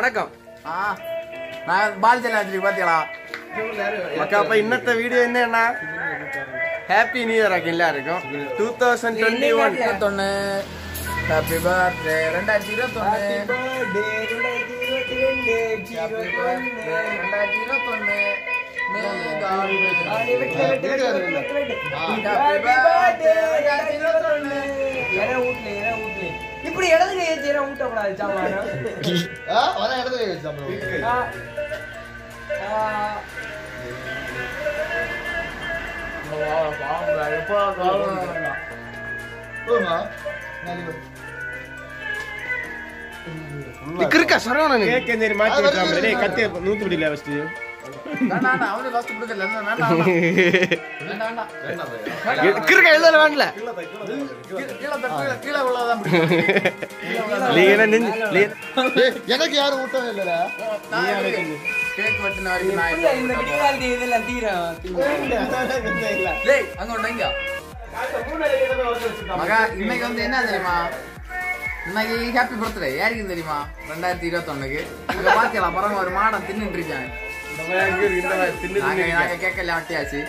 வணக்கம் ஆ நான் பால் செல்லாத்திரி பாத்தீங்களா மக்கா அப்ப இன்னத்த வீடியோ என்னன்னா ஹாப்பி நியூ இயர் ஆக்கு எல்லாருக்கும் டூ தௌசண்ட் டுவெண்ட்டி ஒன் இருபத்தொன்னு ஹாப்பி பர்த்டே ரெண்டாயிரத்தி இருபத்தொன்னு ஹாப்பி பர்த்டே ரெண்டாயிரத்தி இருபத்தொன்னு May God bless you. Happy birthday, ரெண்டாயிரத்தி இருபத்தொன்னு. இப்படி இடது கையை செய்யற ஊட்டக்கூடாது சாமான இருக்கா சரவணன் கேக் எந்த மாத்தி வச்சாம டேய் கத்தி நூத்தி விடல ஃபர்ஸ்ட் வேண்டாம், வேண்டாம், அவனு first கொடுக்கல. வேண்டாம், வேண்டாம், வேண்டாம். வேண்டாம், வேண்டாம். இருக்கா எழுதல வேண்டல கீழே- கீழே தட்டு, கீழே உள்ளதான் பிடிக்கும். லீனா நின்னு லீ- எனக்கு யாரும் ஊட்டம் எப்படி? கேக் வெட்டின வரைக்கும் நான் இந்த விடிகாலத்து தீரும் டேய், அங்க ஒண்ணு வைங்க. மகா இன்னைக்கு வந்து என்ன தெரியுமா? இன்னைக்கு ஹாப்பி பர்த்டே யாருக்கு தெரியுமா? ரெண்டாயிரத்தி இருபத்தொன்னுக்கு. இங்க பாத்தியலாம் பரவாயில்ல ஒரு மாடம் தின்னுட்டு இருக்காங்க நாங்க கேட்கல ஆட்டியாச்சு.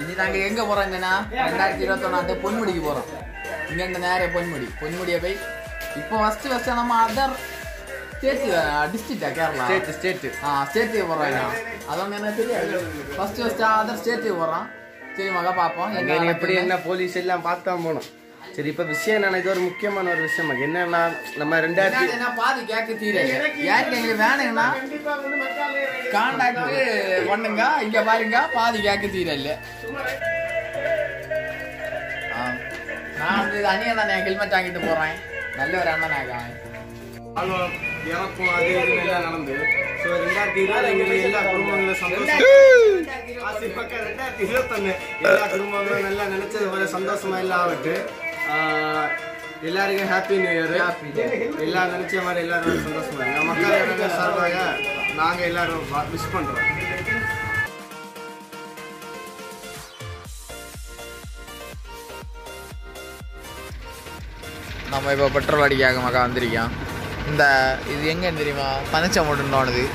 இனி நாங்க எங்க போறோம்னா ரெண்டாயிரத்தி இருபத்தொன்னாந்து பொன்முடிக்கு போறோம். இங்க இருந்து நேரே பொன்முடி. பொன்முடியை போய் இப்போ ஃபர்ஸ்ட் ஃபர்ஸ்ட் நம்ம அதர் ஸ்டேட் டிஸ்ட்ரிக்டா கேரளா? ஸ்டேட் ஸ்டேட் ஆ ஸ்டேட்டுக்கு போறாங்க. அதொன்னு எனக்கு தெரியாது. ஃபர்ஸ்ட் ஃபர்ஸ்ட் அதர் ஸ்டேட்டுக்கு போறோம். சரி மகா நீ எப்படி என்ன போலீஸ் எல்லாம் பார்த்தா போனோம் சரி இப்ப விஷயம் என்னன்னா இது ஒரு முக்கியமான ஒரு விஷயம். என்னன்னா நம்ம ரெண்டாயிரத்தி என்ன பாதி கேட்க தீர யாருக்கு எங்களுக்கு வேணும்னா காண்டாக்ட் பண்ணுங்க. இங்க பாருங்க பாதி கேட்க தீர இல்ல. ஆ. நான் வந்து அணியன் நான் ஹெல்மெட் வாங்கிட்டு போறேன். நல்ல ஒரு அண்ணன் அது இது எல்லாம் நடந்து. ஸோ ரெண்டாயிரத்தி இருபது எல்லா குடும்பங்களும் சந்தோஷம். ரெண்டாயிரத்தி இருபத்தொன்னு. எல்லா குடும்பங்களும் நல்லா நினைச்சது போல சந்தோஷமா எல்லாம் ஆகட்டு எல்லாருக்கும் ஹாப்பி நியூ இயர் எல்லாம் நினைச்ச மாதிரி எல்லாரும் சந்தோஷமா இருங்க. மக்கள் சார்பாக நாங்க எல்லாரும் விஷ் பண்றோம். நம்ம இப்போ பெட்ரோல் அடிக்காக மக்கா வந்திருக்கோம். இந்த இது எங்கன்னு தெரியுமா? பனச்சமூடுன்னு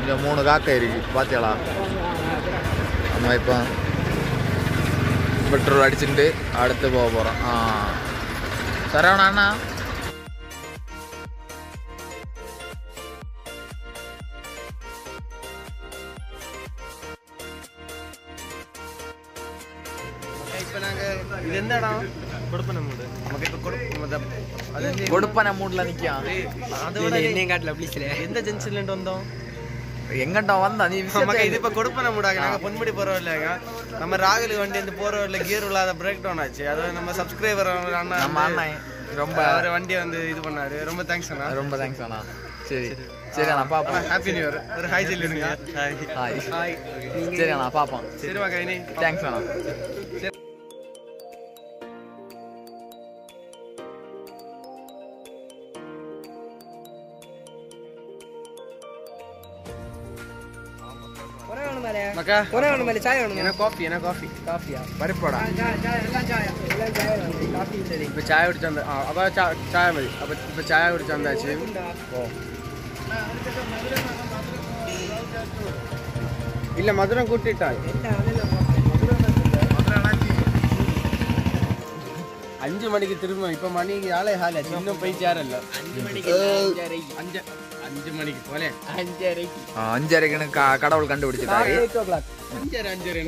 இந்த மூணு காக்கை இருக்கு. பாத்தியாளா? நம்ம இப்போ பெட்ரோல் அடிச்சுட்டு அடுத்து போக போகிறோம் ஆ சரவணா அண்ணா இப்போ நாங்க இது எந்த இடம் கொடுப்பன மூடு நமக்கு இப்போ அது கொடுப்பன மூடில் நிற்கும் அதோட என்னையும் காட்டல ப்ளீஸ்ல எந்த வந்தோம் எங்கண்டா வந்தா? நீ நமக்கு இது இப்ப கொடுப்பன மூடாங்க நாங்க பொன்முடி போறோம் இல்லைங்க நம்ம ராகுல் வண்டி வந்து போறோம் இல்ல கியர் இல்லாத பிரேக் டவுன் ஆச்சு. அது நம்ம சப்ஸ்கிரைபர் அண்ணா நம்ம அண்ணன் ரொம்ப அவர் வண்டி வந்து இது பண்ணாரு. ரொம்ப தேங்க்ஸ் அண்ணா. ரொம்ப தேங்க்ஸ் அண்ணா. சரி. சரி. அண்ணா பாப்போம். ஹாப்பி நியூ இயர் ஒரு ஹாய் சொல்லிடுங்க ஹாய் ஹாய் சரி அண்ணா பாப்போம். சரி வாங்க தேங்க்ஸ் அண்ணா. மக்கா ஒரே ஒண்ணு மேலே சாய் வேணுமா? என்ன காஃபி என்ன காஃபி காஃபியா பருப்போடா சாய் சாய் எல்லாம் சாய் எல்லாம் சாய் வேணும். காஃபி சரி இப்ப சாய குடிச்சு வந்த அப்ப சாய மதி. அப்ப இப்ப சாய குடிச்சு வந்தாச்சு. ஓ இல்ல மதுரம் கூட்டிட்டாங்க அஞ்சு மணிக்கு திரும்ப இப்ப மணி ஆளே ஹால இன்னும் போய் சேரல. அஞ்சு மணிக்கு அஞ்சு அஞ்சு மணிக்கு போலே. அஞ்சரைக்குன்னு க- கடவுள் கண்டுபிடிச்சிட்டாரு. அஞ்சரை அஞ்சரை.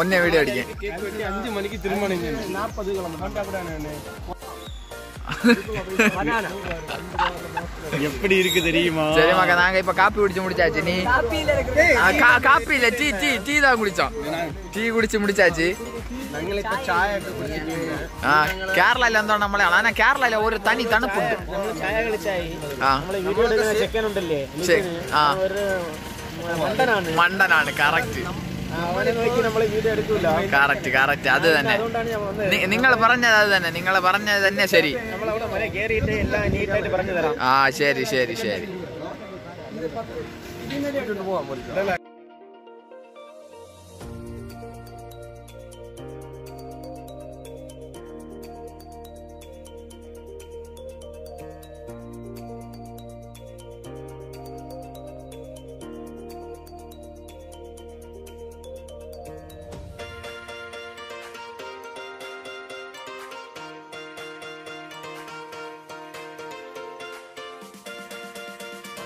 ஒன்னே வீடியோ அடிக்கேன் கேக் வெட்டி அஞ்சு மணிக்கு திருமணம் நாற்பது எப்படி இருக்கு தெரியுமா? சரி மக்கா நாங்க இப்ப காப்பி குடிச்சு முடிச்சாச்சு. நீ காப்பி இல்ல டீ டீ டீ தான் குடிச்சோம். டீ குடிச்சு முடிச்சாச்சு. ആ കേരളയിൽ എന്താണ് നമ്മളെ ആണാ കേരളയിലെ ഒരു തനി തണുപ്പുണ്ട്. മണ്ടനാണ്. കറക്റ്റ് കറക്റ്റ് കറക്റ്റ് അത് തന്നെ. നിങ്ങൾ പറഞ്ഞത് അത് തന്നെ. നിങ്ങൾ പറഞ്ഞത് തന്നെ ശരി. ആ ശരി ശരി ശരി.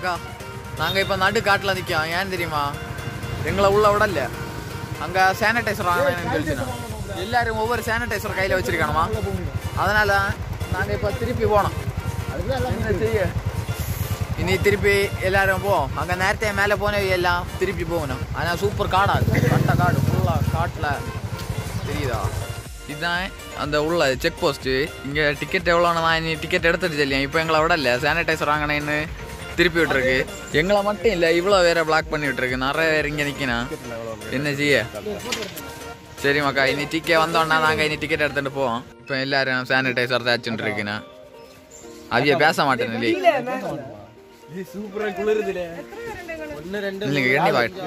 அக்கா நாங்க இப்ப நடு காட்டுல நிக்கோம். ஏன் தெரியுமா? எங்களை உள்ள விடல. அங்க சானிடைசர் வாங்கணும்னு தெரிஞ்சிடும் எல்லாரும் ஒவ்வொரு சானிடைசர் கையில வச்சிருக்கணுமா? அதனால நாங்க இப்ப திருப்பி போனோம் செய்ய இனி திருப்பி எல்லாரும் போ. அங்க நேரത്തെ மேல போனவே எல்லாம் திருப்பி போகணும். ஆனா சூப்பர் காடா அது கட்ட காடு. ஃபுல்லா காட்டுல. தெரியுதா? இதுதான் அந்த உள்ள செக் போஸ்ட் இங்க டிக்கெட் எவ்வளோன்னு தான் இனி டிக்கெட் எடுத்துட்டு சொல்லியா இப்போ எங்களை விடல. சானிடைசர் வாங்கினேன்னு திருப்பி விட்டுருக்கு. எங்களை மட்டும் இல்லை இவ்வளோ வேற பிளாக் பண்ணி விட்டுருக்கு. நிறைய பேர் இங்கே நிற்கணும் என்ன செய்ய? சரி மக்கா இனி டிக்கெட் வந்தோன்னா நாங்கள் இனி டிக்கெட் எடுத்துட்டு போவோம். இப்போ எல்லாரும் சானிடைசர் தேய்ச்சுட்டு இருக்குண்ணா அவிய பேச மாட்டேன் இல்லையே இல்லைங்க எண்ணி வாட்டு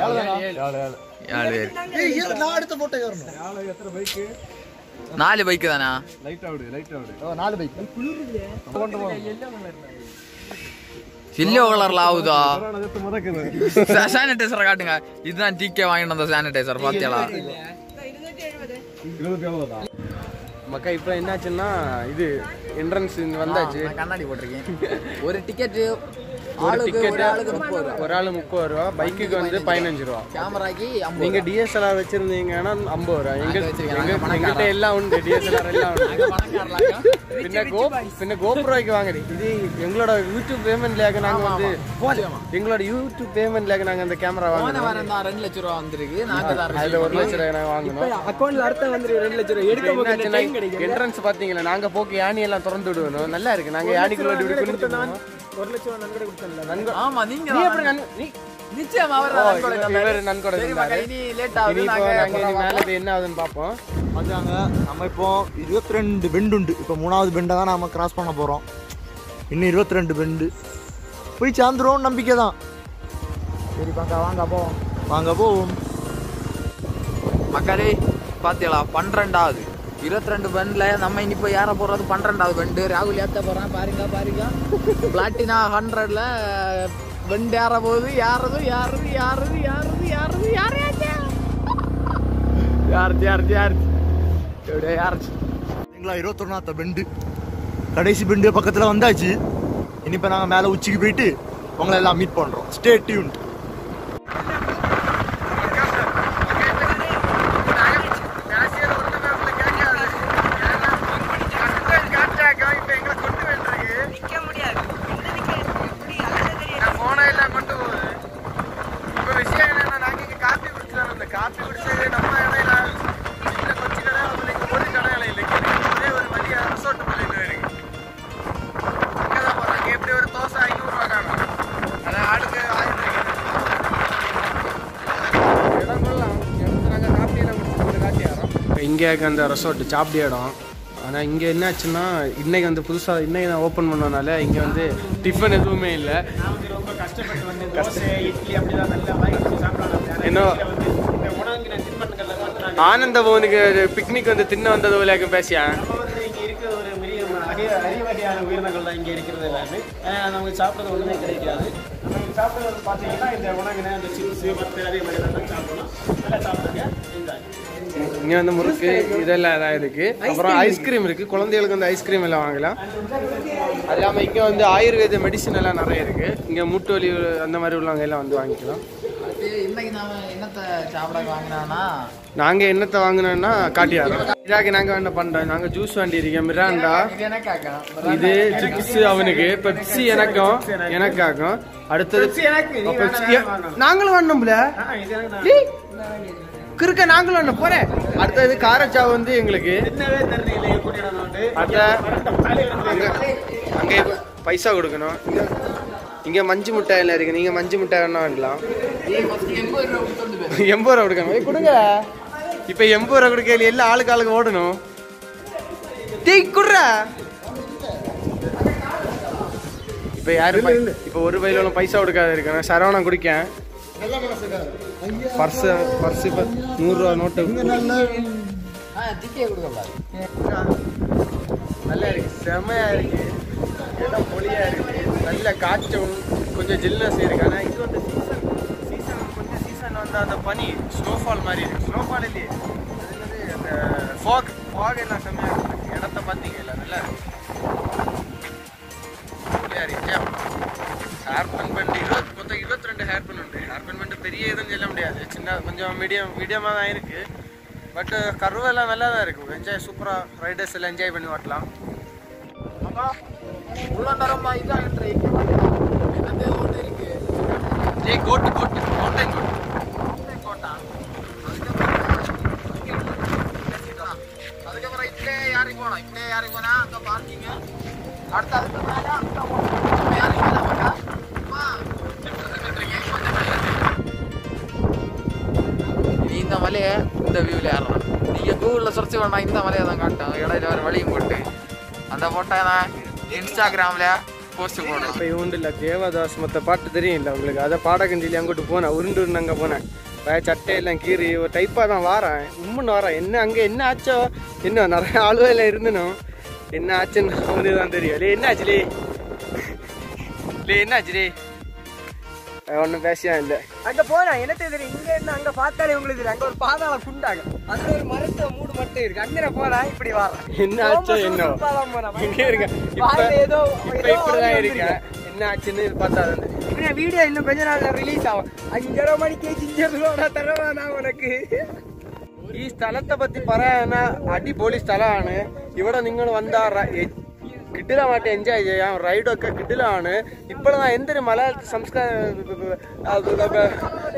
ஏழு பேர். நான் எடுத்த போட்டோ ஏறணும். நாலு பைக்கு தானா? ஓ, நாலு பைக் சில்லோ கலர்ல ஆகுதா? சானிடைசர் காட்டுங்க. இதுதான் டிகே வாங்கிட்டு வந்த சானிடைசர் பாத்தியாளா மக்கா இப்போ என்னாச்சுன்னா இது என்ட்ரன்ஸ் வந்தாச்சு. கண்ணாடி போட்டிருக்கேன். ஒரு டிக்கெட் ஒரு ஆளுக்கு டிக்கெட் ஒரு ஆளுக்கு முப்பது ரூபா. ஒரு ஆள் முப்பது ரூபா பைக்குக்கு வந்து பதினஞ்சு ரூபா. கேமராக்கு நீங்க டிஎஸ்எல்ஆர் வச்சிருந்தீங்கன்னா ஐம்பது ரூபா. எங்க எங்கிட்ட. எல்லாம் உண்டு. டிஎஸ்எல்ஆர் எல்லாம் உண்டு? பின்ன கோ பின்ன கோப்ரோய்க்கு வாங்குது இது எங்களோட யூடியூப் பேமெண்ட்லயாக நாங்க வந்து எங்களோட யூடியூப் பேமெண்ட்லயாக நாங்க அந்த கேமரா தான் ரெண்டு லட்ச ரூபா வந்திருக்கு. நாங்க அதுல ஒரு லட்சம் ரூபாய் நாங்க வாங்கினோம். அக்கௌண்ட்ல அடுத்த வந்து ரெண்டு லட்சம் ரூபாய். எடுக்க என்ட்ரன்ஸ் பாத்தீங்களா? நாங்க போக்கு யானி எல்லாம் திறந்து விடுவோம் நல்லா இருக்கு. நாங்க யானிக்குள்ள இப்படி. ஒரு லட்சம் நன்கொடை கொடுத்தேன்ல. நன்கொ- ஆமா நீங்க நீ எப்படி நன்- நீ நிச்சயமா அவர் நன்கொடை. நன்கொடை இனி லேட் ஆகுது. நாங்க. மேல போய் என்ன ஆகுதுன்னு பார்ப்போம். வந்தாங்க நம்ம இப்போ இருபத்தி ரெண்டு பெண்டு உண்டு. இப்போ மூணாவது பெண்டை தான் நம்ம கிராஸ் பண்ண போகிறோம் இன்னும் இருபத்தி ரெண்டு பெண்டு போய் சேர்ந்துரும் நம்பிக்கை தான். சரி பாக்கா வாங்க போவோம். வாங்க போவோம். மக்களே பாத்தியலா பன்னிரெண்டாவது. இருபத்தி ரெண்டு நம்ம இனி போய் ஏற போறது பன்னிரெண்டாவது பெண்டு ராகுல் ஏத்த போறான். பாருங்க பாருங்க. பிளாட்டினா ஹண்ட்ரட்ல பெண்டு ஏற போகுது. யாரது யாரது யாரது யாரது யாரது யாரு யாருச்சு யாருச்சு யாருச்சு எப்படியா யாருச்சு எங்களா இருபத்தொன்னாத்த பெண்டு கடைசி பெண்டு பக்கத்தில் வந்தாச்சு. இனிப்போ நாங்கள் மேலே உச்சிக்கு போயிட்டு உங்களை எல்லாம் மீட் பண்ணுறோம் ஸ்டே டியூன் இங்கே அந்த ரெசார்ட் சாப்பிடி இடம். ஆனால் இங்கே என்னாச்சுன்னா இன்னைக்கு வந்து புதுசாக இன்னைக்கு நான் ஓப்பன் பண்ணனால இங்கே வந்து டிஃபன் எதுவுமே இல்லை. என்ன? ஆனந்த பவனுக்கு பிக்னிக் வந்து தின்ன வந்தது போல பேசியா? வகையான உயிரினங்கள் தான் இங்க இருக்கிறது எல்லாமே. நமக்கு சாப்பிட்றது ஒண்ணுமே கிடைக்காது. நமக்கு சாப்பிட்றது வந்து பாத்தீங்கன்னா இந்த உணவுன இந்த இங்கே வந்து முறுக்கு இதெல்லாம் இதாக இருக்கு. அப்புறம் ஐஸ்கிரீம் இருக்கு. குழந்தைகளுக்கு வந்து ஐஸ்கிரீம் எல்லாம் வாங்கலாம். அது இல்லாமல் இங்கே வந்து ஆயுர்வேத மெடிசன் எல்லாம் நிறைய இருக்கு. இங்கே மூட்டு வலி அந்த மாதிரி உள்ளவங்க எல்லாம் வந்து வாங்கிக்கலாம். இன்னைக்கு நாம என்னத்தை சாப்பிட வாங்கினானா நாங்கள் என்னத்தை வாங்கினோம்னா காட்டியாரோம். இதாக்கு நாங்கள் என்ன பண்ணுறோம் நாங்கள் ஜூஸ் வாண்டி இருக்கோம் மிராண்டா இது சிப்ஸ் அவனுக்கு. பெப்சி எனக்கும். எனக்காக்கும் அடுத்தது நாங்களும் வாங்கினோம்ல கிறுக்க நாங்களும் வாங்கினோம் போறேன் அடுத்தது காரச்சாவு வந்து எங்களுக்கு. அங்க பைசா கொடுக்கணும். இங்க மஞ்சு மிட்டாய் எல்லாம் இருக்கு. நீங்க மஞ்சு மிட்டாய் வேணா வாங்கலாம். எண்பது ரூபா ஏய், கொடுங்க. இப்ப எண்பது ரூபா கொடுக்கல எல்லாம் ஆளுக்கு ஆளுக்கு ஓடணும். டேய் குடுறா. இப்ப யாரு இப்ப ஒரு பையில பைசா கொடுக்காத இருக்கணும் சரவணம் குடிக்கேன். பர்ஸ் பர்ஸ் இப்ப நூறு ரூபா நோட்டு. நல்லா இருக்கு. செமையா இருக்கு. இடம் பொலியா இருக்கு. நல்ல காற்றும் கொஞ்சம் ஜில்னஸ் இருக்கு. ஆனா இது வந்து அந்த அந்த பனி ஸ்னோஃபால் மாதிரி இருக்குது ஸ்னோஃபால் இல்லையே. அது அந்த ஃபாக் ஃபாக் எல்லாம் செம்மையாக இருக்குது இடத்த பார்த்தீங்க இல்லை நல்லா இருக்கு. ஹேர் பின் பண்ணி இருபது மொத்தம் இருபத்தி ரெண்டு ஹேர் பின் உண்டு. ஹேர் பின் பண்ணிட்டு பெரிய எதுவும் சொல்ல முடியாது. சின்ன கொஞ்சம் மீடியம் மீடியமாக தான் இருக்குது பட்டு கருவெல்லாம் எல்லாம் நல்லா தான் இருக்குது என்ஜாய் சூப்பராக ரைடர்ஸ் எல்லாம் என்ஜாய் பண்ணி ஓட்டலாம். அப்பா இவ்வளோ நேரமாக இதாக ட்ரை ஒன்று இருக்குது ஜே கோட்டு கோட்டு மவுண்டைன் கோட்டு அடுத்து அதுக்கு மேல அங்க மேல மேல. நீ இந்த மலையை இந்த வியூவில் ஏறலாம் நீங்கள் கூகுளில் சர்ச் பண்ணா இந்த மலையை தான் காட்டும். இடையில ஒரு வழியும் போட்டு அந்த போட்டோ நான் இன்ஸ்டாகிராமில் போஸ்ட் போடுறேன் இப்போ இவண்டு இல்லை தேவதாஸ் மற்ற பாட்டு தெரியும் இல்லை உங்களுக்கு? அதை பாடக்குன்னு சொல்லி அங்கிட்டு போனேன். உருண்டு அங்கே போனேன். சட்டையெல்லாம் கீறி ஒரு டைப்பாக தான் வாரேன். உம்முன்னு வரேன். என்ன அங்கே என்ன ஆச்சோ? என்ன நிறைய ஆளுவையில் இருந்தனும். என்ன ஆச்சுன்னு அவனுக்கு தான் தெரியும் லே என்ன ஆச்சுலே லே என்ன ஆச்சுலே ஒன்றும் பேசியா இல்லை. அங்க போனா என்ன தெரியும் இங்க என்ன? அங்க பார்த்தாலே உங்களுக்கு தெரியும். அங்க ஒரு பாதாள குண்டாங்க. அதுல ஒரு மரத்தை மூடு மட்டும் இருக்கு. அங்க போனா இப்படி வர என்ன ஆச்சோ என்ன இங்கே இருக்க இப்போ ஏதோ இப்போ இப்படிதான் இருக்கேன் என்ன ஆச்சுன்னு பார்த்தா தான் வீடியோ இன்னும் கொஞ்ச நாள்ல ரிலீஸ் ஆகும். அஞ்சரை மணிக்கு ஜிஞ்சர் தரவா நான் உனக்கு? ഈ സ്ഥലത്തെ പറ്റി പറയാന അടിപൊളി സ്ഥലമാണ് ഇവിടെ നിങ്ങൾ വന്നാ കിടിലമായിട്ട് എൻജോയ് ചെയ്യാം റൈഡൊക്കെ കിടിലാണ് ഇപ്പോഴാണ് എന്തൊരു മലയാള സംസ്കാര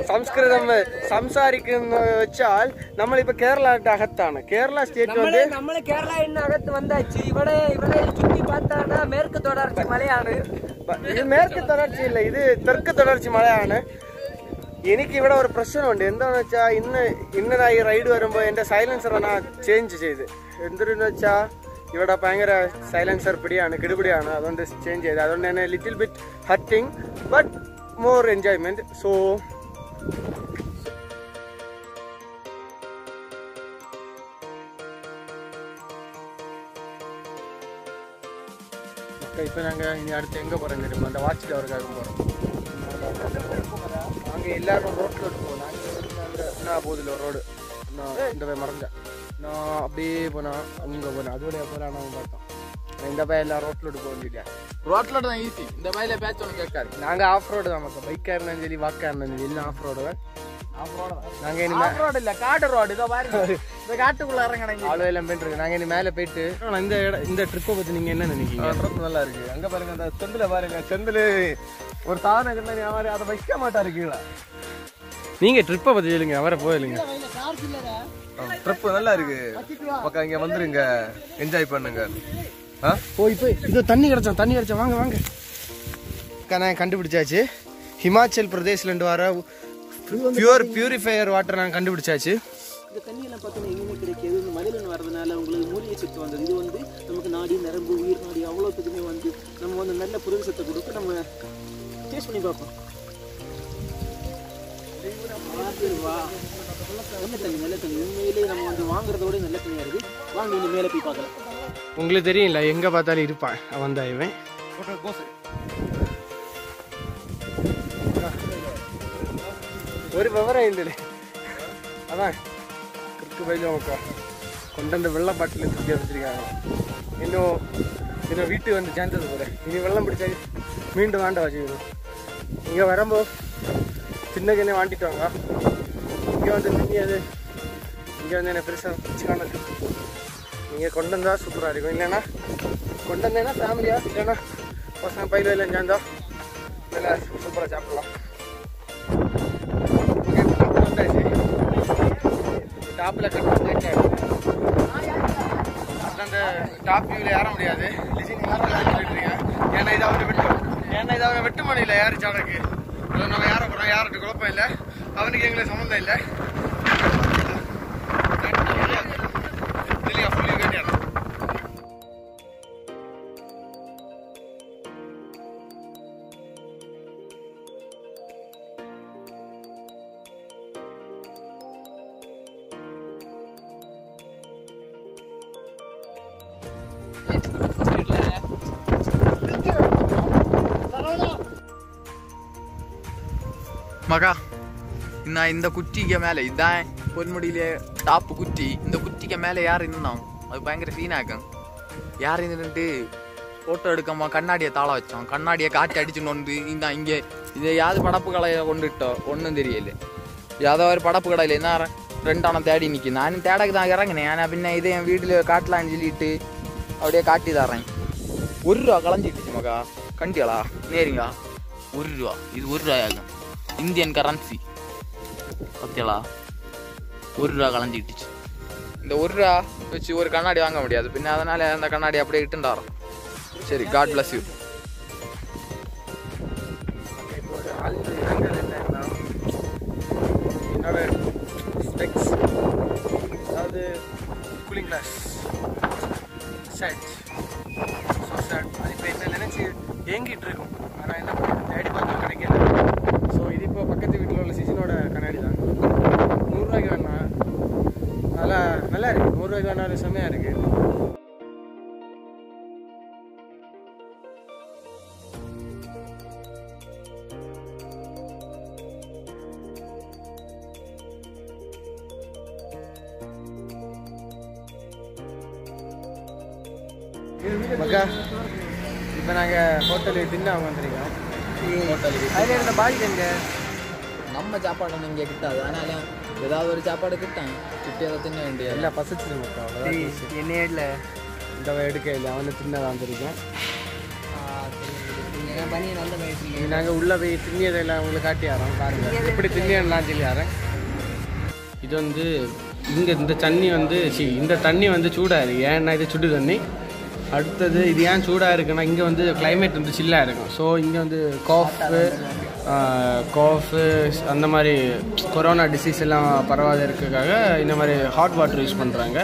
സംസ്കൃതം സംസാരിക്കുന്ന വെച്ചാൽ നമ്മളിപ്പോ കേരളയുടെ അകത്താണ് കേരള സ്റ്റേറ്റ് വന്ന് നമ്മൾ കേരള അകത്ത് വന്നാച്ചു ഇവിടെ ഇവിടെ ചുറ്റി പാത്താണ് മേற்கு തുടർച്ച മലയാണ് ഇത് മേற்கு തുടർച്ചയില്ല ഇത് തെർക്ക് തുടർച്ച മലയാണ് എനിക്ക് ഇവിടെ ഒരു പ്രശ്നമുണ്ട് എന്താണെന്ന് വെച്ചാൽ ഇന്ന് ഇന്നലെ ഈ റൈഡ് വരുമ്പോൾ എൻ്റെ സൈലൻസർ ഞാൻ ചേഞ്ച് ചെയ്ത് എന്തെന്ന് വെച്ചാൽ ഇവിടെ ഭയങ്കര സൈലൻസർ പിടിയാണ് കിടുപിടിയാണ് അതുകൊണ്ട് ചേഞ്ച് ചെയ്ത് അതുകൊണ്ട് തന്നെ little bit hurting but more enjoyment so இப்போ நாங்கள் இனி அடுத்து எங்கே போகிறோம் தெரியுமா அந்த வாட்ச் டவருக்காக போகிறோம் நாங்கள் எல்லாரும் ரோட்டில் இருக்கோம் நாங்கள் என்ன போகுதில்ல ஒரு ரோடு நான் இந்த மறந்தேன் நான் அப்படியே போனேன் அங்கே போனேன் அது வழியாக போகிறேன் நான் பார்த்தோம் இந்த பையன் எல்லாம் ரோட்டில் எடுக்க வேண்டிட்டேன் ரோட்ல தான் ஈஸி இந்த ஒன்று கேட்காது. நாங்கள் ஆஃப் ரோடு தான் மக்கள். பைக்காக இருந்தாலும் சரி வாக்காக இருந்தாலும் சரி எல்லாம் ஆஃப் ரோடு தான். நாங்கள் இனிமேல் ரோடு இல்ல காடு ரோடு இதோ பாருங்க. இந்த காட்டுக்குள்ள ஆளு எல்லாம் போயிட்டு நாங்கள் இனி மேலே போயிட்டு இந்த இடம் இந்த ட்ரிப்பை பற்றி நீங்கள் என்ன நினைக்கிறீங்க? ட்ரெஸ் நல்லா இருக்கு. அங்க பாருங்க அந்த செந்தில பாருங்க. செந்தில் ஒரு கண்ணாடி மாதிரி அதை வைக்க மாட்டாரு கீழே. நீங்கள் ட்ரிப்பை பற்றி சொல்லுங்க அவரை போயிலுங்க ட்ரிப் நல்லா இருக்கு. பக்கம் இங்க வந்துருங்க. என்ஜாய் பண்ணுங்க. ஆ? போய் போய். இதோ தண்ணி கிடைச்சோம் தண்ணி கிடைச்சோம். வாங்க வாங்க. நான் கண்டுபிடிச்சாச்சு. ஹிமாச்சல் பிரதேஷ்லேருந்து வர பியூர் பியூரிஃபையர் வாட்டர் நான் கண்டுபிடிச்சாச்சு. இந்த தண்ணியெல்லாம் பார்த்தோன்னா எங்கேயுமே கிடைக்காது. இந்த மலையில வரதுனால உங்களுக்கு மூலிகை சத்து வந்தது. இது வந்து நமக்கு நாடி நரம்பு உயிர் நாடி அவ்வளோத்துக்குமே வந்து நம்ம வந்து நல்ல புரத சத்தை கொடுத்து நம்ம டேஸ்ட் பண்ணி பார்ப்போம். வா நல்ல தண்ணி நல்ல தண்ணி. உண்மையிலேயே நம்ம வந்து வாங்குறதோட நல்ல தண்ணியா இருக்கு. வாங்க இனி மேலே போய் பார்க்கலாம். உங்களுக்கு தெரியும்ல எங்கே பார்த்தாலும் இருப்பான். அவன் தான் இவன் ഒരു വിവരം ഉണ്ടല്ലേ അതാ കിർക്ക് പൈല നോക്കാം കൊണ്ടുവന്ന വെള്ള ബാട്ടിൽ തൂക്കി വെച്ചിരിക്കാണ് ഇന്നോ പിന്നെ വീട്ടിൽ വന്ന് ചേർത്തത് പോലെ ഇനി വെള്ളം പിടിച്ചാൽ വീണ്ടും വേണ്ട ചെയ്യുന്നു ഇങ്ങ വരുമ്പോൾ சின்னக்கு என்ன வாண்டிட்டு வாங்க இங்கே வந்து தண்ணி அது இங்கே வந்து என்ன பெருசாக வச்சு காணது நீங்கள் கொண்டு வந்தால் சூப்பராக இருக்கும் இல்லைன்னா கொண்டு வந்தேன்னா ஃபேமிலியாக இல்லைன்னா பசங்க பயில எல்லாம் சேர்ந்தா நல்லா சூப்பராக சாப்பிடலாம் டாப்பில் கட் அந்த டாப் வியூவில் ஏற முடியாது. லிசிங் யாரும் ஏன்னா இது அவரை வெட்டு ஏன்னா இது அவரை வெட்டு மணியில் யாரு சாடக்கு இல்லை நம்ம ஏற போகிறோம் யார்கிட்ட குழப்பம் இல்லை. அவனுக்கு எங்களுக்கு சம்மந்தம் இல்லை. இன்னும் இந்த குச்சிக்கு மேலே இதான் பொன்முடியிலே டாப்பு குச்சி இந்த குச்சிக்கு மேலே யார் இருந்தான்? அது பயங்கர சீனாக்கும் யார் இருந்துட்டு ஃபோட்டோ எடுக்காம கண்ணாடியை தாள வச்சோம் கண்ணாடியை காற்று அடிச்சுன்னு வந்து இந்த இங்கே. இது யாவது படப்பு கடையை கொண்டுட்டோம் ஒன்றும் தெரியல. யாதோ ஒரு படப்பு கடையில் என்ன ரெண்டானம் தேடி நிற்கும் நானும் தேடக்கு தான் இறங்கினேன். ஆனால் பின்ன இது என் வீட்டில் காட்டலான்னு சொல்லிட்டு அப்படியே காட்டி தரேன் ஒரு ரூபா களைஞ்சிட்டுச்சு மகா. கண்டிகளா நேருங்களா? ஒரு ரூபா. இது ஒரு ரூபாயாகும் இந்தியன் கரன்சி ஓகேலா. ஒரு ரூபா கலந்துக்கிட்டுச்சு இந்த ஒரு ரூபா வச்சு ஒரு கண்ணாடி வாங்க முடியாது. பின்ன அதனால அந்த கண்ணாடி அப்படியே இட்டுண்டாரோம் சரி காட் பிளஸ் யூ ஸ்பெக்ஸ் அதாவது கூலிங் கிளாஸ் சேட் ஸோ அது இப்போ என்ன நினச்சி ஏங்கிட்டு இருக்கும். ஆனால் என்ன தேடி பார்த்து கிடைக்கல ஸோ இது இப்போ பக்கத்து வீட்டில் உள்ள சீசனோட நூறுரூவாய்க்கு வேணாலும் செம்மையாக இருக்கு. மக்கா இப்போ நாங்கள் ஹோட்டலுக்கு தின்ன அவங்க வந்திருக்கோம். ஹோட்டலுக்கு அதில் இருந்த பாடி எங்க? நம்ம சாப்பாடு இங்கே கிட்டாது. அதனால ஏதாவது ஒரு சாப்பாடு கிட்டான்? கிட்டியதை தின்ன வேண்டிய எல்லாம் பசிச்சிது மக்கா அவ்வளோதான் என்னையில இந்த எடுக்க இல்லை அவனை தின்ன வந்திருக்கேன் நாங்கள் உள்ளே போய் திண்ணியதெல்லாம் உங்களுக்கு காட்டி ஆறோம் பாருங்க. எப்படி திண்ணியெல்லாம் சொல்லி ஆறேன். இது வந்து இங்கே இந்த தண்ணி வந்து சி இந்த தண்ணி வந்து சூடாக இருக்குது ஏன்னா இது சுடு தண்ணி. அடுத்தது இது ஏன் சூடாக இருக்குன்னா இங்கே வந்து climate வந்து சில்லாக இருக்கும். ஸோ இங்கே வந்து காஃபு காஃபு அந்த மாதிரி கொரோனா டிசீஸ் எல்லாம் பரவாத இருக்கிறதுக்காக இந்த மாதிரி ஹாட் வாட்டர் யூஸ் பண்ணுறாங்க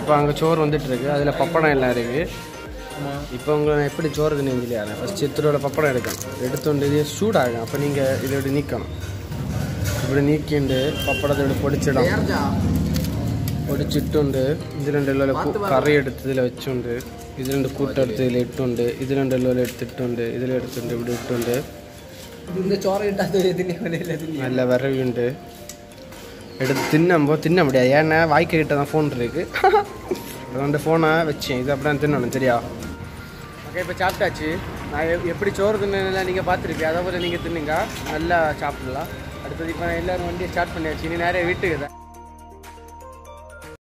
இப்போ அங்கே சோறு வந்துட்டுருக்கு. அதில் பப்படம் எல்லாம் இருக்குது இப்போ உங்களை நான் எப்படி சோறு நீங்கள் இல்லையா ஃபஸ்ட் சித்தரோட பப்படம் எடுக்கணும். எடுத்துட்டு இது சூடாகும் அப்போ நீங்கள் இதோட நீக்கணும். இப்படி நீக்கிண்டு பப்படத்தோட பொடிச்சிடும் பொடிச்சிட்டுண்டு இது ரெண்டு இல்லை പൊടിച്ചിട്ടുണ്ട് ഇത് രണ്ടെല്ലാം കറി എടുത്ത് ഇതിൽ വെച്ചുണ്ട് ഇത് രണ്ട് കൂട്ടെടുത്ത് ഇതിൽ ഇട്ടുണ്ട് ഇത് രണ്ടെല്ലാം എടുത്തിട്ടുണ്ട് ഇതിലെടുത്തുണ്ട് ഇവിടെ ഇട്ടുണ്ട് இந்த சோறு கிட்டாத தின்னி கொண்டில்ல தின்னி നല്ല വിറവുണ്ട് எடுத்து தின்னும்போது தின்ன முடியாது ஏன்னா வாய்க்க கிட்ட தான் ஃபோன் இருக்கு അതുകൊണ്ട് ஃபோனை வச்சேன் இது அப்படி தான் தின்னணும் சரியா ஓகே இப்போ சாப்பிட்டாச்சு நான் எப்- எப்படி சோறு தின்னலாம் நீங்கள் பார்த்துருப்பீங்க அதை போல் நீங்கள் தின்னுங்க நல்லா சாப்பிடலாம் அடுத்தது இப்போ எல்லோரும் வண்டியை ஸ்டார்ட் பண்ணியாச்சு இனி நிறைய வீட்டுக்கு தான்